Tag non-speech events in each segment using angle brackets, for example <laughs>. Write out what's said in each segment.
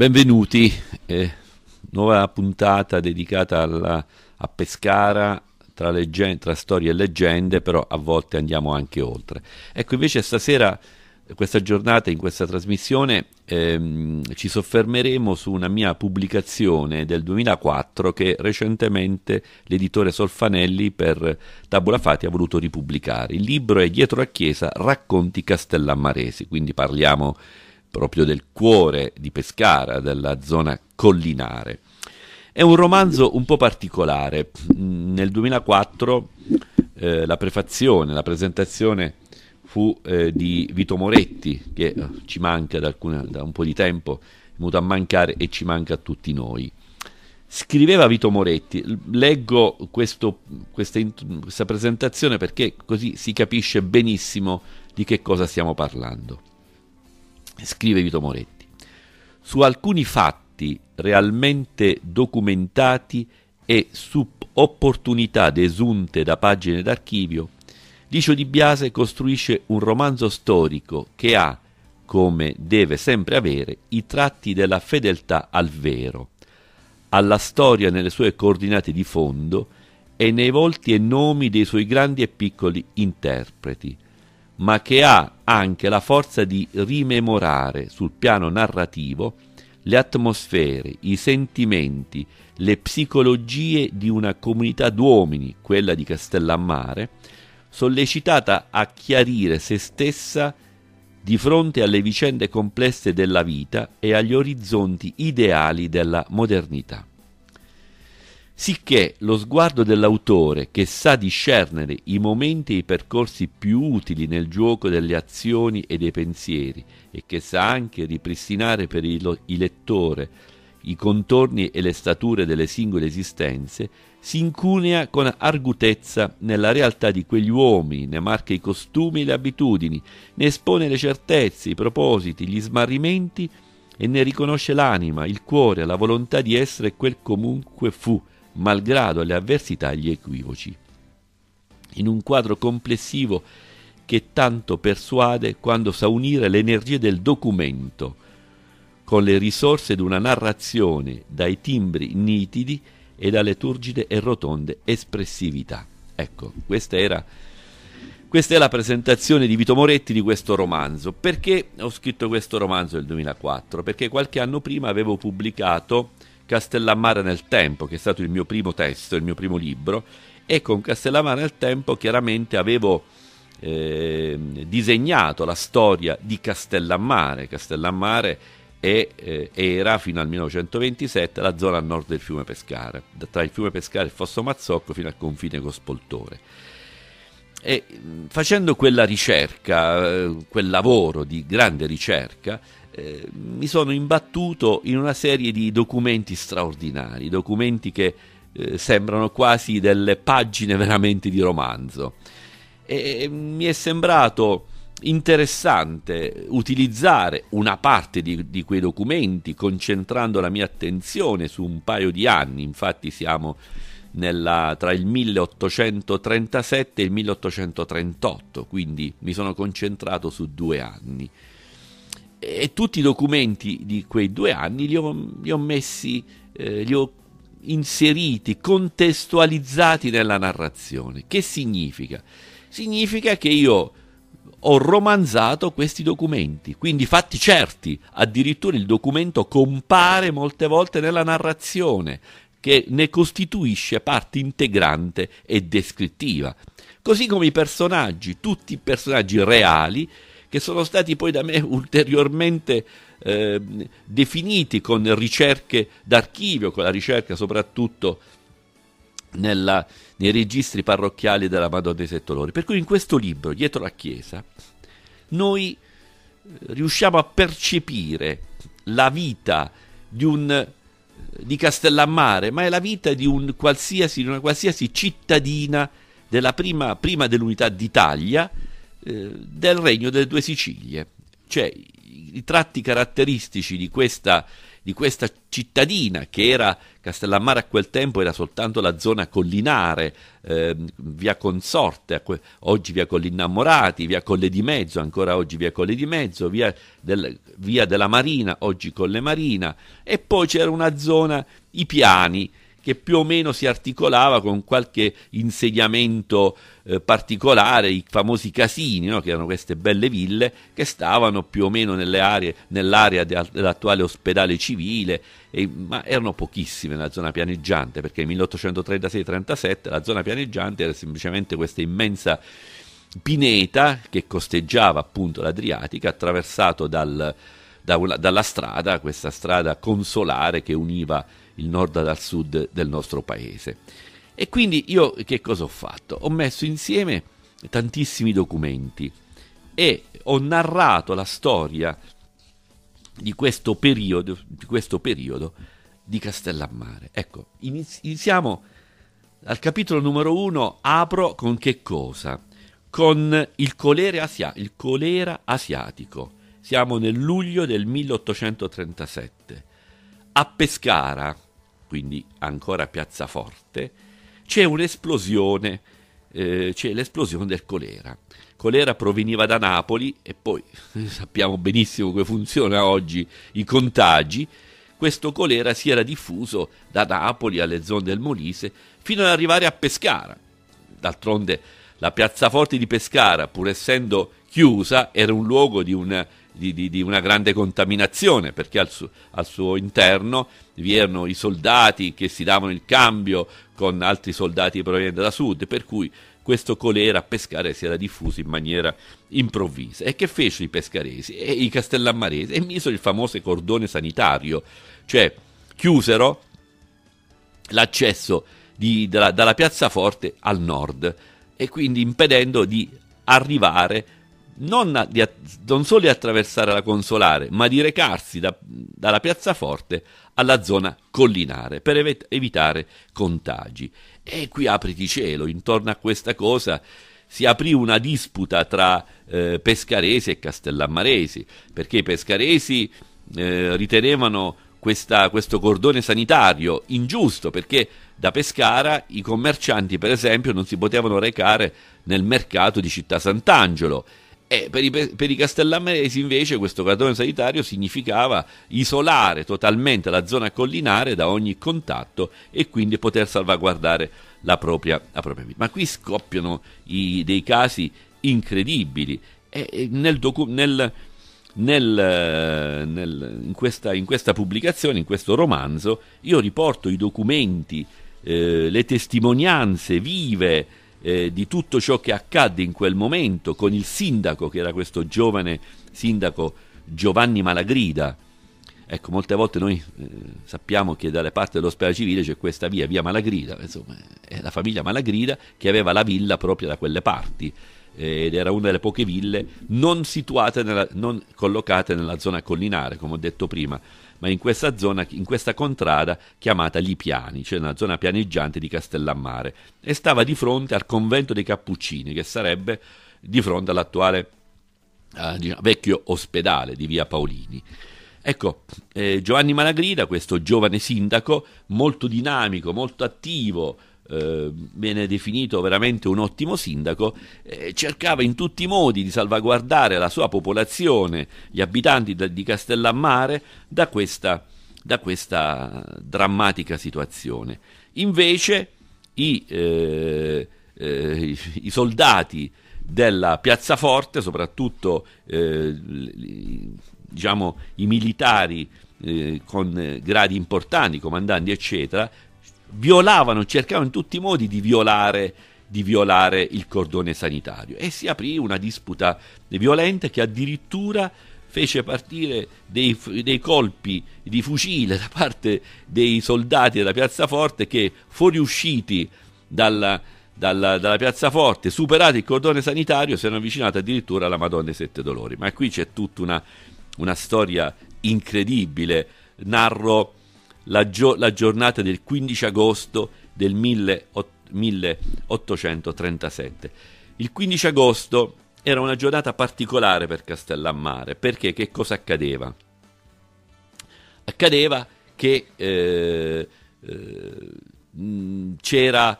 Benvenuti, eh, nuova puntata dedicata alla, a Pescara tra, leggen- tra storie e leggende, però a volte andiamo anche oltre. Ecco, invece stasera, questa giornata, in questa trasmissione, ehm, ci soffermeremo su una mia pubblicazione del 2004 che recentemente l'editore Solfanelli per Tabula Fati ha voluto ripubblicare. Il libro è Dietro a Chiesa, racconti castellammaresi, quindi parliamo proprio del cuore di Pescara, della zona collinare. È un romanzo un po' particolare. Nel 2004 eh, la prefazione, la presentazione fu eh, di Vito Moretti, che eh, ci manca da, alcune, da, un po' di tempo, è venuto a mancare e ci manca a tutti noi. Scriveva Vito Moretti, leggo questo, questa, questa presentazione perché così si capisce benissimo di che cosa stiamo parlando scrive Vito Moretti, su alcuni fatti realmente documentati e su opportunità desunte da pagine d'archivio, Licio Di Biase costruisce un romanzo storico che ha, come deve sempre avere, i tratti della fedeltà al vero, alla storia nelle sue coordinate di fondo e nei volti e nomi dei suoi grandi e piccoli interpreti, ma che ha anche la forza di rimemorare sul piano narrativo le atmosfere, i sentimenti, le psicologie di una comunità d'uomini, quella di Castellammare, sollecitata a chiarire se stessa di fronte alle vicende complesse della vita e agli orizzonti ideali della modernità sicché lo sguardo dell'autore, che sa discernere i momenti e i percorsi più utili nel gioco delle azioni e dei pensieri, e che sa anche ripristinare per il, il lettore i contorni e le stature delle singole esistenze, si incunea con argutezza nella realtà di quegli uomini, ne marca i costumi e le abitudini, ne espone le certezze, i propositi, gli smarrimenti e ne riconosce l'anima, il cuore, la volontà di essere quel comunque fu, malgrado le avversità e gli equivoci. In un quadro complessivo che tanto persuade quando sa unire le energie del documento con le risorse di una narrazione dai timbri nitidi e dalle turgide e rotonde espressività. Ecco, questa era questa è la presentazione di Vito Moretti di questo romanzo. Perché ho scritto questo romanzo nel 2004? Perché qualche anno prima avevo pubblicato Castellammare nel tempo, che è stato il mio primo testo, il mio primo libro, e con Castellammare nel tempo chiaramente avevo eh, disegnato la storia di Castellammare. Castellammare è, eh, era fino al 1927 la zona a nord del fiume Pescara, tra il fiume Pescara e il Fosso Mazzocco fino al confine con Spoltore. E facendo quella ricerca, eh, quel lavoro di grande ricerca, eh, mi sono imbattuto in una serie di documenti straordinari, documenti che eh, sembrano quasi delle pagine veramente di romanzo. E mi è sembrato interessante utilizzare una parte di, di, quei documenti concentrando la mia attenzione su un paio di anni, infatti siamo nella, tra il 1837 e il 1838, quindi mi sono concentrato su due anni e tutti i documenti di quei due anni li ho, li ho messi, eh, li ho inseriti, contestualizzati nella narrazione. Che significa? Significa che io ho romanzato questi documenti, quindi fatti certi, addirittura il documento compare molte volte nella narrazione, che ne costituisce parte integrante e descrittiva. Così come i personaggi, tutti i personaggi reali, che sono stati poi da me <laughs> ulteriormente eh, definiti con ricerche d'archivio, con la ricerca soprattutto nella, nei registri parrocchiali della Madonna dei Settolori. Per cui in questo libro, Dietro la Chiesa, noi eh, riusciamo a percepire la vita di un di Castellammare, ma è la vita di, un qualsiasi, di una qualsiasi cittadina della prima, prima dell'unità d'Italia, eh, del regno delle due Sicilie. Cioè i tratti caratteristici di questa, di questa cittadina che era Castellammare a quel tempo era soltanto la zona collinare, eh, via Consorte, oggi via Collinnamorati, via Colle di Mezzo, ancora oggi via Colle di Mezzo, via, del, via della Marina, oggi Colle Marina, e poi c'era una zona, i piani, che più o meno si articolava con qualche insediamento eh, particolare, i famosi casini, no? che erano queste belle ville che stavano più o meno aree, nell'area de, dell'attuale ospedale civile, e, ma erano pochissime nella zona pianeggiante, perché nel 1836-37 la zona pianeggiante era semplicemente questa immensa pineta che costeggiava appunto l'Adriatica, attraversato dal, da una, dalla strada, questa strada consolare che univa il nord dal sud del nostro paese. E quindi io che cosa ho fatto? Ho messo insieme tantissimi documenti e ho narrato la storia di questo periodo di, questo periodo di Castellammare. Ecco, iniziamo al capitolo numero uno, apro con che cosa? Con il colera, asia- il colera asiatico. Siamo nel luglio del 1837. A Pescara, quindi ancora Piazzaforte, c'è un'esplosione, eh, c'è l'esplosione del colera. Colera proveniva da Napoli e poi <laughs> sappiamo benissimo come funziona oggi i contagi. Questo colera si era diffuso da Napoli alle zone del Molise fino ad arrivare a Pescara. D'altronde la piazzaforte di Pescara, pur essendo chiusa, era un luogo di una di, di, di una grande contaminazione, perché al, su, al, suo interno vi erano i soldati che si davano il cambio con altri soldati provenienti da sud, per cui questo colera a pescare si era diffuso in maniera improvvisa. E che fecero i pescaresi e i castellammaresi? E misero il famoso cordone sanitario, cioè chiusero l'accesso di, dalla, dalla piazzaforte al nord e quindi impedendo di arrivare non, di, non solo di attraversare la consolare, ma di recarsi da, dalla piazzaforte alla zona collinare per ev- evitare contagi. E qui apriti cielo, intorno a questa cosa si aprì una disputa tra eh, pescaresi e castellammaresi, perché i pescaresi eh, ritenevano questa, questo cordone sanitario ingiusto, perché da Pescara i commercianti, per esempio, non si potevano recare nel mercato di Città Sant'Angelo e per i, per i castellammeresi invece questo cordone sanitario significava isolare totalmente la zona collinare da ogni contatto e quindi poter salvaguardare la propria, la propria vita. Ma qui scoppiano i, dei casi incredibili. E nel, docu- nel, nel, nel, in, questa, in, questa, pubblicazione, in questo romanzo, io riporto i documenti, eh, le testimonianze vive eh, di tutto ciò che accadde in quel momento con il sindaco, che era questo giovane sindaco Giovanni Malagrida. Ecco, molte volte noi eh, sappiamo che dalle parti dell'ospedale civile c'è questa via, via Malagrida, insomma, è la famiglia Malagrida che aveva la villa proprio da quelle parti ed era una delle poche ville non situate, nella, non collocate nella zona collinare, come ho detto prima, ma in questa zona, in questa contrada chiamata Lipiani, cioè nella zona pianeggiante di Castellammare, e stava di fronte al convento dei Cappuccini, che sarebbe di fronte all'attuale eh, diciamo, vecchio ospedale di via Paolini. Ecco, eh, Giovanni Malagrida, questo giovane sindaco, molto dinamico, molto attivo, eh, viene definito veramente un ottimo sindaco, eh, cercava in tutti i modi di salvaguardare la sua popolazione, gli abitanti de, di Castellammare, da questa, da questa, drammatica situazione. Invece i, eh, eh i soldati della piazzaforte, soprattutto eh, diciamo, i militari eh, con gradi importanti, comandanti, eccetera, violavano, cercavano in tutti i modi di violare, di violare il cordone sanitario e si aprì una disputa violenta che addirittura fece partire dei, dei, colpi di fucile da parte dei soldati della piazzaforte che fuoriusciti dalla, dalla, dalla piazzaforte, superato il cordone sanitario, si erano avvicinati addirittura alla Madonna dei Sette Dolori. Ma qui c'è tutta una, una storia incredibile. Narro la, gio- la giornata del 15 agosto del 1837. Il 15 agosto era una giornata particolare per Castellammare, perché che cosa accadeva? Accadeva che eh, eh, c'era,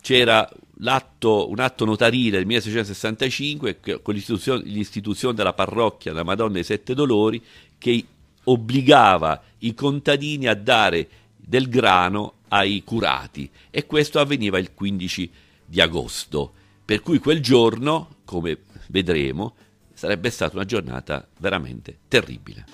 c'era un atto notarile del 1665 con l'istituzione, l'istituzione della parrocchia della Madonna dei Sette Dolori che obbligava i contadini a dare del grano ai curati e questo avveniva il 15 di agosto, per cui quel giorno, come vedremo, sarebbe stata una giornata veramente terribile.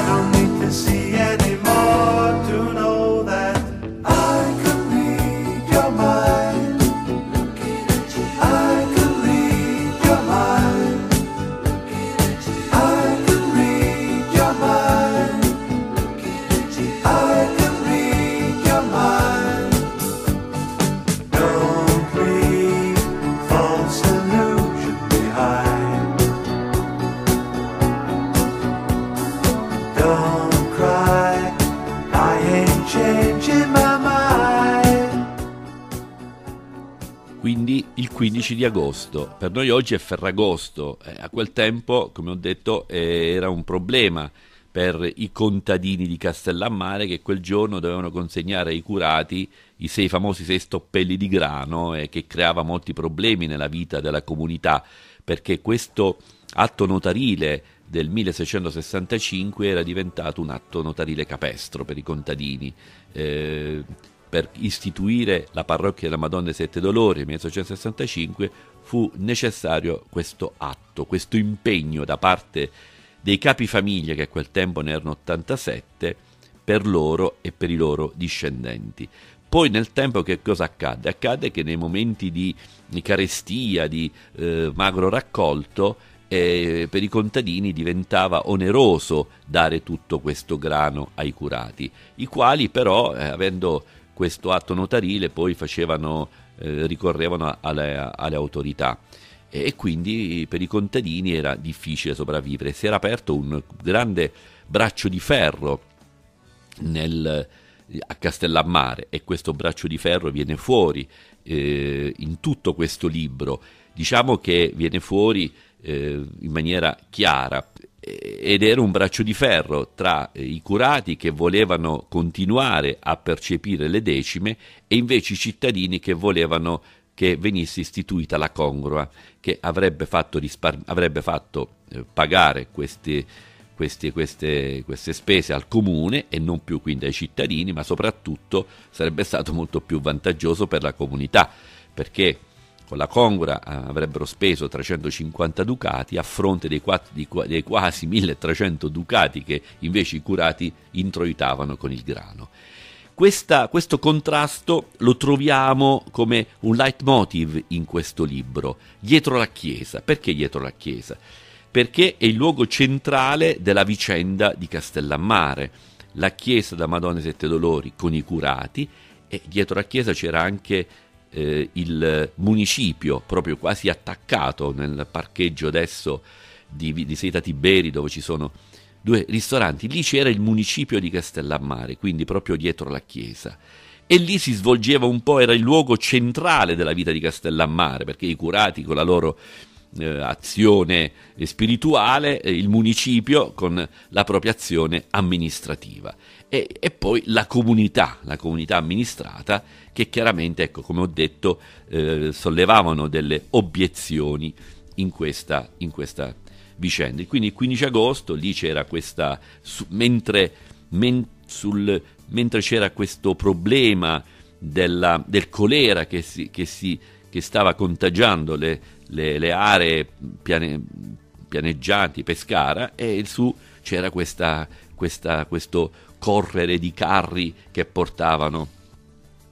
I don't know. Quindi il 15 di agosto. Per noi oggi è Ferragosto, eh, a quel tempo, come ho detto, eh, era un problema per i contadini di Castellammare che quel giorno dovevano consegnare ai curati i sei famosi sei stoppelli di grano eh, che creava molti problemi nella vita della comunità perché questo atto notarile del 1665 era diventato un atto notarile capestro per i contadini. Eh, per istituire la parrocchia della Madonna dei Sette Dolori nel 1665 fu necessario questo atto, questo impegno da parte dei capi famiglia, che a quel tempo ne erano 87, per loro e per i loro discendenti. Poi nel tempo che cosa accadde? Accadde che nei momenti di carestia, di eh, magro raccolto, eh, per i contadini diventava oneroso dare tutto questo grano ai curati, i quali però, eh, avendo questo atto notarile poi facevano, eh, ricorrevano alle, alle autorità e quindi per i contadini era difficile sopravvivere. Si era aperto un grande braccio di ferro nel, a Castellammare e questo braccio di ferro viene fuori eh, in tutto questo libro. Diciamo che viene fuori eh, in maniera chiara ed era un braccio di ferro tra eh, i curati che volevano continuare a percepire le decime e invece i cittadini che volevano che venisse istituita la congrua, che avrebbe fatto, rispar- avrebbe fatto eh, pagare queste, queste, queste, queste spese al comune e non più quindi ai cittadini, ma soprattutto sarebbe stato molto più vantaggioso per la comunità, perché con la Congrua eh, avrebbero speso 350 ducati a fronte dei, dei quasi 1300 ducati che invece i curati introitavano con il grano. Questa, questo contrasto lo troviamo come un leitmotiv in questo libro, dietro la Chiesa. Perché dietro la Chiesa? perché è il luogo centrale della vicenda di Castellammare, la chiesa da Madonna Sette Dolori con i curati e dietro la chiesa c'era anche eh, il municipio proprio quasi attaccato nel parcheggio adesso di, di Seita Tiberi dove ci sono due ristoranti, lì c'era il municipio di Castellammare, quindi proprio dietro la chiesa. E lì si svolgeva un po', era il luogo centrale della vita di Castellammare, perché i curati con la loro eh, azione spirituale, eh, il municipio con la propria azione amministrativa e, e, poi la comunità, la comunità amministrata che chiaramente, ecco, come ho detto, eh, sollevavano delle obiezioni in questa, in questa vicenda. Quindi il 15 agosto lì c'era questa, su, mentre, men, sul, mentre, c'era questo problema della, del colera che, si, che, si, che stava contagiando le, le, le aree piane, pianeggianti, Pescara, e su c'era questa, questa, questo correre di carri che portavano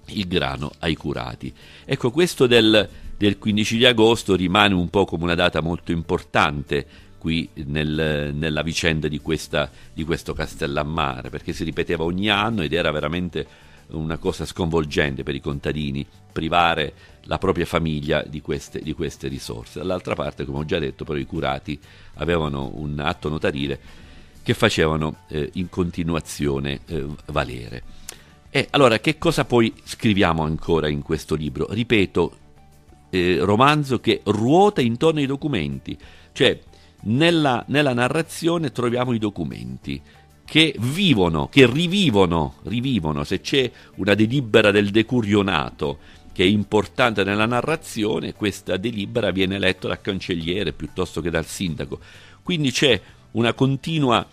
il grano ai curati. Ecco, questo del, del 15 di agosto rimane un po' come una data molto importante qui nel, nella vicenda di, questa, di questo Castellammare, perché si ripeteva ogni anno ed era veramente una cosa sconvolgente per i contadini privare la propria famiglia di queste, di queste risorse. Dall'altra parte, come ho già detto, però i curati avevano un atto notarile che facevano eh, in continuazione eh, valere. E allora che cosa poi scriviamo ancora in questo libro? Ripeto, eh, romanzo che ruota intorno ai documenti, cioè nella, nella narrazione troviamo i documenti che vivono, che rivivono, rivivono, se c'è una delibera del decurionato che è importante nella narrazione, questa delibera viene letta dal cancelliere piuttosto che dal sindaco. Quindi c'è una continua,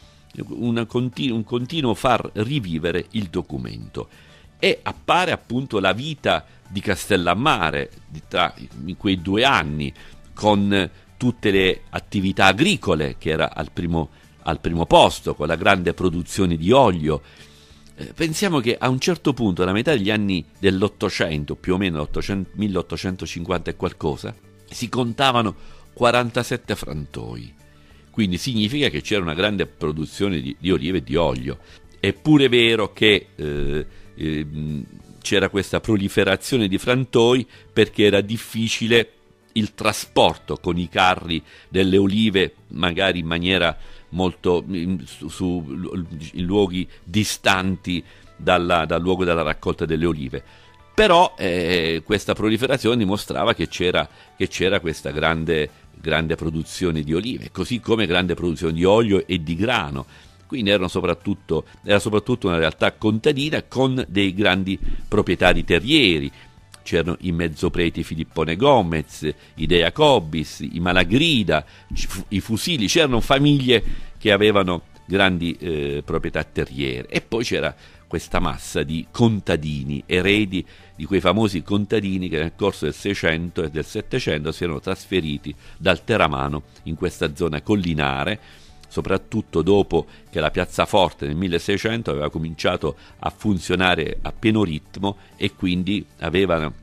una continu, un continuo far rivivere il documento. E appare appunto la vita di Castellammare tra, in quei due anni, con tutte le attività agricole che era al primo al primo posto con la grande produzione di olio. Eh, pensiamo che a un certo punto, alla metà degli anni dell'Ottocento, più o meno 1850 e qualcosa, si contavano 47 frantoi. Quindi significa che c'era una grande produzione di, di olive e di olio. È pure vero che eh, eh, c'era questa proliferazione di frantoi perché era difficile il trasporto con i carri delle olive, magari in maniera molto in, su, su, in luoghi distanti dalla, dal luogo della raccolta delle olive. Però eh, questa proliferazione dimostrava che c'era, che c'era questa grande, grande produzione di olive, così come grande produzione di olio e di grano. Quindi soprattutto, era soprattutto una realtà contadina con dei grandi proprietari terrieri, c'erano i mezzopreti Filippone Gomez, i De Jacobis, i Malagrida, i Fusili, c'erano famiglie che avevano grandi eh, proprietà terriere. E poi c'era questa massa di contadini, eredi di quei famosi contadini che nel corso del 600 e del 700 si erano trasferiti dal Teramano in questa zona collinare, soprattutto dopo che la piazzaforte nel 1600 aveva cominciato a funzionare a pieno ritmo e quindi avevano,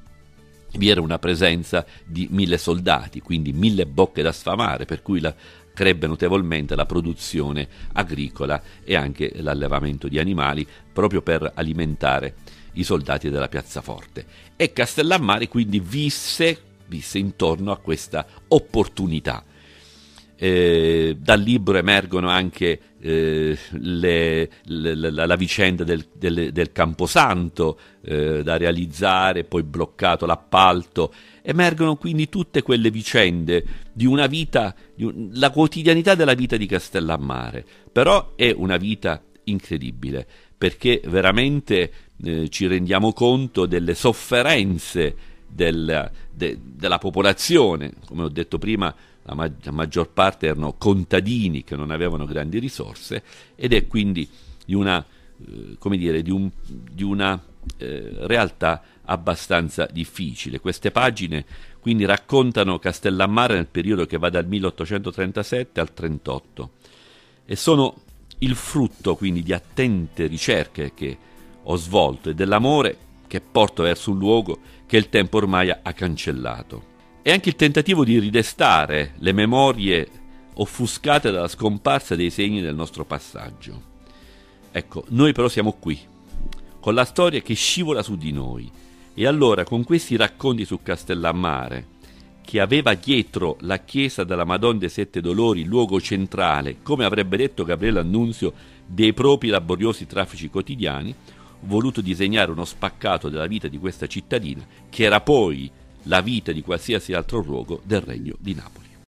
vi era una presenza di mille soldati, quindi mille bocche da sfamare, per cui la, crebbe notevolmente la produzione agricola e anche l'allevamento di animali proprio per alimentare i soldati della piazzaforte. E Castellammare quindi visse, visse intorno a questa opportunità eh, dal libro emergono anche eh, le, le, la, la, vicenda del, del, del Camposanto eh, da realizzare, poi bloccato l'appalto. Emergono quindi tutte quelle vicende di una vita, di un, la quotidianità della vita di Castellammare, però è una vita incredibile perché veramente eh, ci rendiamo conto delle sofferenze del, de, della popolazione, come ho detto prima la, ma- la maggior parte erano contadini che non avevano grandi risorse ed è quindi di una, eh, come dire, di un, di una eh, realtà abbastanza difficile. Queste pagine quindi raccontano Castellammare nel periodo che va dal 1837 al 38 e sono il frutto quindi di attente ricerche che ho svolto e dell'amore che porto verso un luogo che il tempo ormai ha cancellato e anche il tentativo di ridestare le memorie offuscate dalla scomparsa dei segni del nostro passaggio. Ecco, noi però siamo qui, con la storia che scivola su di noi. E allora, con questi racconti su Castellammare, che aveva dietro la chiesa della Madonna dei Sette Dolori, luogo centrale, come avrebbe detto Gabriele Annunzio, dei propri laboriosi traffici quotidiani, voluto disegnare uno spaccato della vita di questa cittadina, che era poi la vita di qualsiasi altro luogo del regno di Napoli.